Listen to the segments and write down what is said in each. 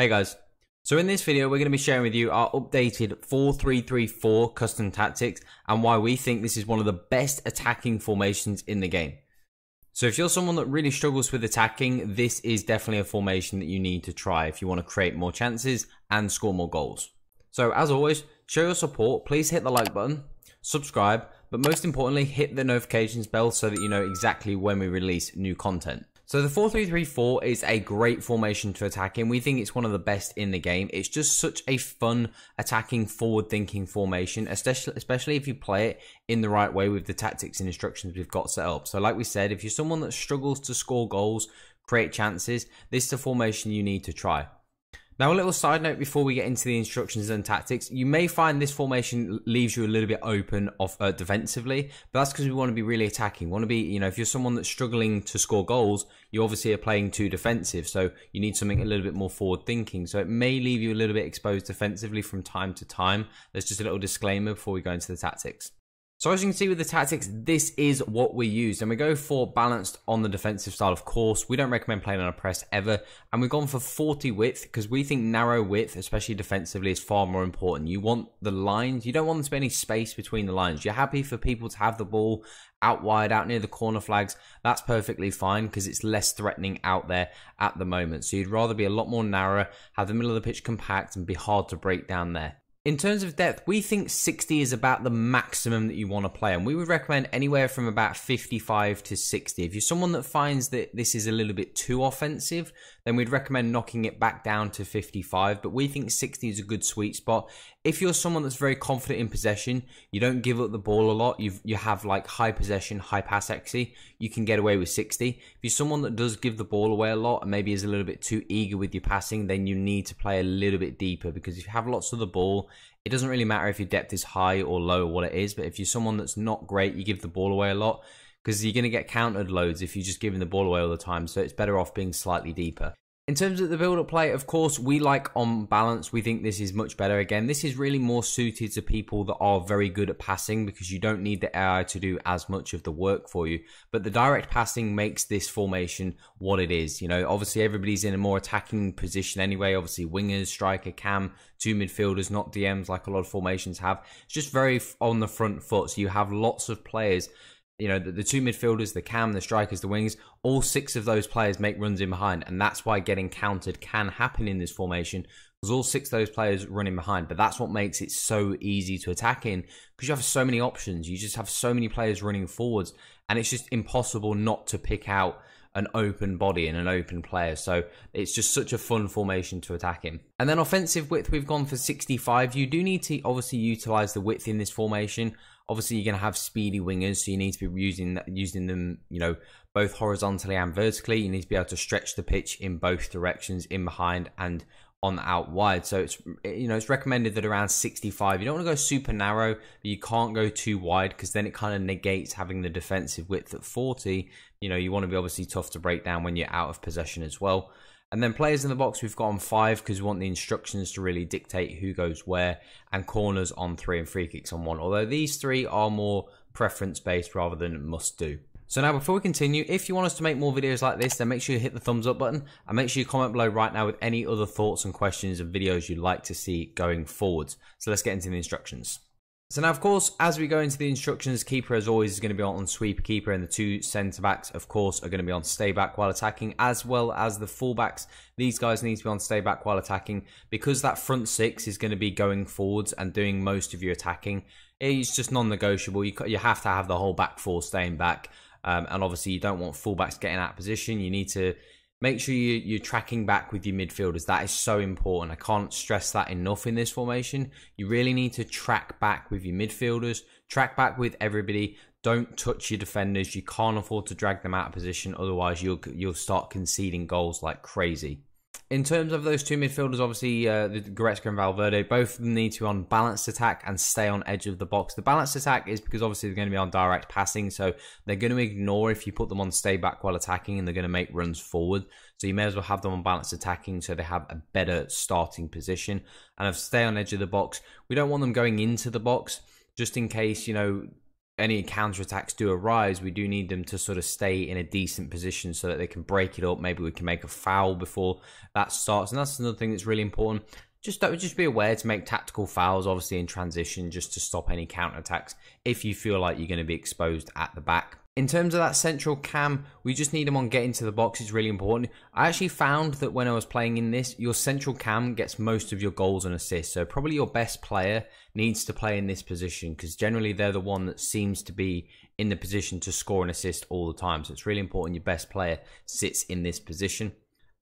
Hey guys, so in this video we're going to be sharing with you our updated 4-3-3-4 custom tactics and why we think this is one of the best attacking formations in the game. So if you're someone that really struggles with attacking, this is definitely a formation that you need to try if you want to create more chances and score more goals. So as always, show your support, please hit the like button, subscribe, but most importantly hit the notifications bell so that you know exactly when we release new content. So the 4-3-3-4 is a great formation to attack in. We think it's one of the best in the game. It's just such a fun attacking forward-thinking formation, especially especially if you play it in the right way with the tactics and instructions we've got set up. So like we said, if you're someone that struggles to score goals, create chances, this is a formation you need to try. Now, a little side note before we get into the instructions and tactics. You may find this formation leaves you a little bit open off uh, defensively, but that's because we want to be really attacking. Want to be, you know, if you're someone that's struggling to score goals, you obviously are playing too defensive, so you need something a little bit more forward thinking. So it may leave you a little bit exposed defensively from time to time. There's just a little disclaimer before we go into the tactics. So as you can see with the tactics, this is what we use. And we go for balanced on the defensive style, of course. We don't recommend playing on a press ever. And we've gone for 40 width because we think narrow width, especially defensively, is far more important. You want the lines. You don't want there to be any space between the lines. You're happy for people to have the ball out wide, out near the corner flags. That's perfectly fine because it's less threatening out there at the moment. So you'd rather be a lot more narrow, have the middle of the pitch compact and be hard to break down there. In terms of depth, we think 60 is about the maximum that you want to play, and we would recommend anywhere from about 55 to 60. If you're someone that finds that this is a little bit too offensive, then we'd recommend knocking it back down to 55. But we think 60 is a good sweet spot. If you're someone that's very confident in possession, you don't give up the ball a lot, you you have like high possession, high pass accuracy, you can get away with 60. If you're someone that does give the ball away a lot and maybe is a little bit too eager with your passing, then you need to play a little bit deeper because if you have lots of the ball, it doesn't really matter if your depth is high or low or what it is, but if you're someone that's not great, you give the ball away a lot because you're going to get countered loads if you're just giving the ball away all the time. So it's better off being slightly deeper. In terms of the build up play, of course, we like on balance. We think this is much better. Again, this is really more suited to people that are very good at passing because you don't need the AI to do as much of the work for you. But the direct passing makes this formation what it is. You know, obviously everybody's in a more attacking position anyway. Obviously, wingers, striker, cam, two midfielders, not DMs like a lot of formations have. It's just very on the front foot. So you have lots of players you know, the, the, two midfielders, the cam, the strikers, the wings, all six of those players make runs in behind. And that's why getting countered can happen in this formation because all six of those players running behind. But that's what makes it so easy to attack in because you have so many options. You just have so many players running forwards and it's just impossible not to pick out an open body and an open player. So it's just such a fun formation to attack in. And then offensive width, we've gone for 65. You do need to obviously utilize the width in this formation. Obviously, you're going to have speedy wingers, so you need to be using using them, you know, both horizontally and vertically. You need to be able to stretch the pitch in both directions, in behind and on out wide. So it's eh, you know it's recommended that around 65. You don't want to go super narrow, but you can't go too wide because then it kind of negates having the defensive width at 40. You know you want to be obviously tough to break down when you're out of possession as well. And then players in the box, we've got on five because we want the instructions to really dictate who goes where, and corners on three and free kicks on one. Although these three are more preference based rather than must do. So now before we continue, if you want us to make more videos like this, then make sure you hit the thumbs up button and make sure you comment below right now with any other thoughts and questions and videos you'd like to see going forwards. So let's get into the instructions. So now, of course, as we go into the instructions, keeper as always is going to be on sweep keeper, and the two centre backs, of course, are going to be on stay back while attacking, as well as the fullbacks. These guys need to be on stay back while attacking because that front six is going to be going forwards and doing most of your attacking. It's just non-negotiable. You you have to have the whole back four staying back, um, and obviously you don't want fullbacks getting out of position. You need to make sure you, you're tracking back with your midfielders. That is so important. I can't stress that enough in this formation. You really need to track back with your midfielders, track back with everybody. Don't touch your defenders. You can't afford to drag them out of position. Otherwise, you'll you'll start conceding goals like crazy in terms of those two midfielders, obviously uh, the Goretzka and Valverde, both of them need to on balanced attack and stay on edge of the box. The balanced attack is because obviously they're going to be on direct passing, so they're going to ignore if you put them on stay back while attacking, and they're going to make runs forward. So you may as well have them on balanced attacking, so they have a better starting position. And if stay on edge of the box, we don't want them going into the box just in case you know any counterattacks do arise, we do need them to sort of stay in a decent position so that they can break it up. Maybe we can make a foul before that starts. And that's another thing that's really important. Just just be aware to make tactical fouls, obviously in transition, just to stop any counterattacks if you feel like you're going to be exposed at the back. In terms of that central cam, we just need them on getting to the box. It's really important. I actually found that when I was playing in this, your central cam gets most of your goals and assists. So probably your best player needs to play in this position because generally they're the one that seems to be in the position to score an assist all the time. So it's really important your best player sits in this position.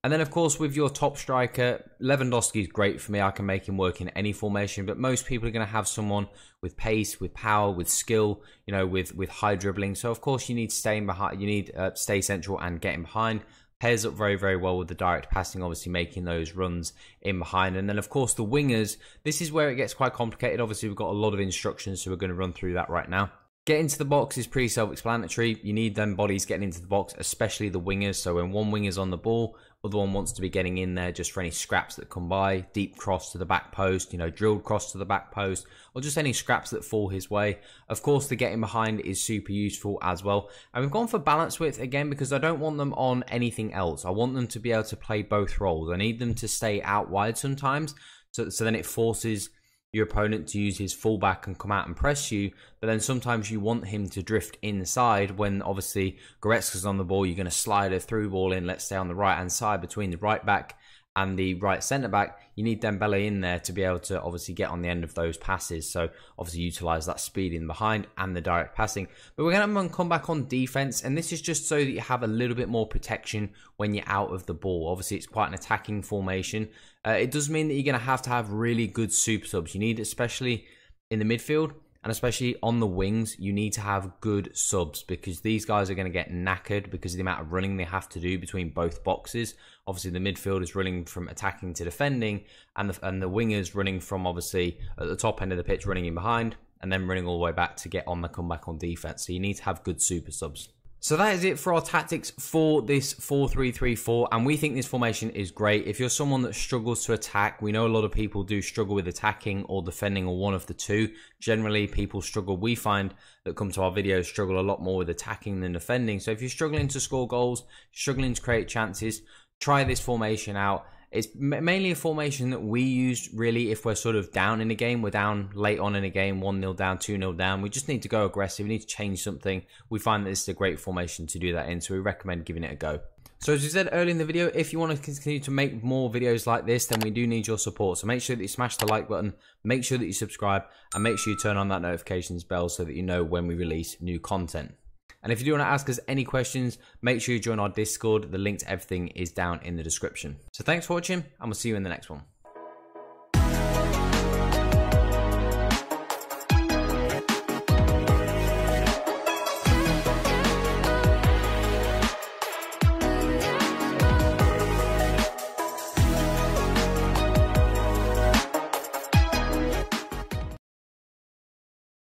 And then, of course, with your top striker, Lewandowski is great for me. I can make him work in any formation, but most people are going to have someone with pace, with power, with skill, you know, with with high dribbling. So, of course, you need staying behind. You need uh, stay central and getting behind. Pairs up very, very well with the direct passing, obviously making those runs in behind. And then, of course, the wingers. This is where it gets quite complicated. Obviously, we've got a lot of instructions, so we're going to run through that right now. Getting to the box is pretty self-explanatory. You need them bodies getting into the box, especially the wingers. So when one winger's on the ball, other one wants to be getting in there just for any scraps that come by, deep cross to the back post, you know, drilled cross to the back post, or just any scraps that fall his way. Of course, the getting behind is super useful as well. And we've gone for balance width again because I don't want them on anything else. I want them to be able to play both roles. I need them to stay out wide sometimes. So, so then it forces your opponent to use his fullback and come out and press you, but then sometimes you want him to drift inside when obviously Goretzka's on the ball, you're going to slide a through ball in, let's say on the right hand side between the right back and the right centre back, you need Dembele in there to be able to obviously get on the end of those passes. So obviously utilize that speed in behind and the direct passing. But we're going to come back on defense, and this is just so that you have a little bit more protection when you're out of the ball. Obviously, it's quite an attacking formation. Uh, it does mean that you're going to have to have really good super subs. You need, especially in the midfield and especially on the wings, you need to have good subs because these guys are going to get knackered because of the amount of running they have to do between both boxes. Obviously, the midfield is running from attacking to defending, and the, and the wingers running from obviously at the top end of the pitch, running in behind, and then running all the way back to get on the comeback on defense. So you need to have good super subs. So that is it for our tactics for this 4-3-3-4 and we think this formation is great. If you're someone that struggles to attack, we know a lot of people do struggle with attacking or defending or one of the two. Generally people struggle, we find that come to our videos struggle a lot more with attacking than defending. So if you're struggling to score goals, struggling to create chances, try this formation out it's mainly a formation that we use really if we're sort of down in a game. We're down late on in a game, 1 0 down, 2 0 down. We just need to go aggressive. We need to change something. We find that this is a great formation to do that in, so we recommend giving it a go. So as we said earlier in the video, if you want to continue to make more videos like this, then we do need your support. So make sure that you smash the like button, make sure that you subscribe, and make sure you turn on that notifications bell so that you know when we release new content. And if you do want to ask us any questions, make sure you join our Discord. The link to everything is down in the description. So thanks for watching, and we'll see you in the next one.